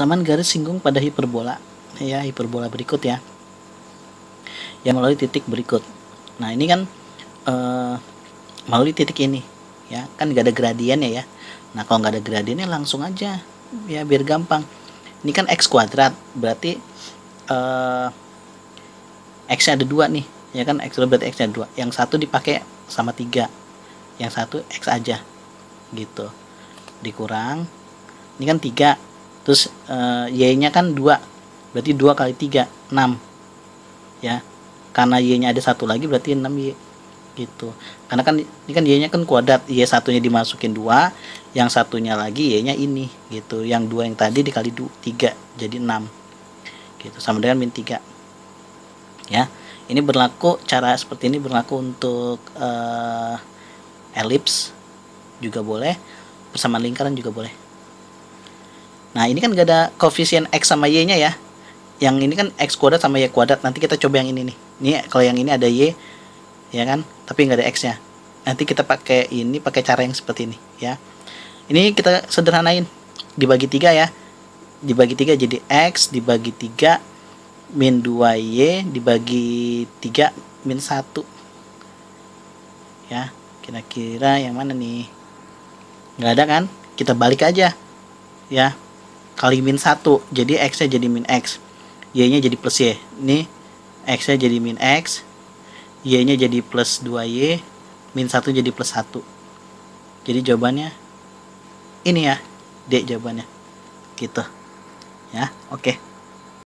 persamaan garis singgung pada hiperbola. Ya hiperbola berikut ya. Yang melalui titik berikut. Nah ini kan eh, melalui titik ini. Ya kan gak ada gradiennya ya. Nah kalau nggak ada gradiennya langsung aja. Ya biar gampang. Ini kan x kuadrat. Berarti eh, x nya ada dua nih. Ya kan x berarti x nya dua. Yang satu dipakai sama tiga. Yang satu x aja. Gitu. Dikurang. Ini kan tiga terus eh, y nya kan dua. Berarti dua kali tiga enam. Ya. Karena y nya ada satu lagi berarti 6 y. Gitu. Karena kan ini kan y nya kan kuadrat. Y satunya dimasukin dua yang satunya lagi y nya ini. Gitu. Yang dua yang tadi dikali du, tiga jadi 6 gitu. Sama dengan min 3 ya. Ini berlaku cara seperti ini berlaku untuk eh, elips juga boleh. Persamaan lingkaran juga boleh nah ini kan gak ada koefisien x sama y nya ya. Yang ini kan x kuadrat sama y kuadrat. Nanti kita coba yang ini nih. Ini kalau yang ini ada y ya kan? Tapi nggak ada x nya nanti kita pakai ini pakai cara yang seperti ini ya. Ini kita sederhanain. Dibagi tiga ya. Dibagi tiga jadi x dibagi tiga min 2y dibagi 3 min 1 ya kira-kira yang mana nih? Nggak ada kan? Kita balik aja ya kali min 1 jadi x nya jadi min x y nya jadi plus y. Ini x nya jadi min x y nya jadi plus 2y min 1 jadi plus 1 jadi jawabannya ini ya D jawabannya. Gitu. Ya oke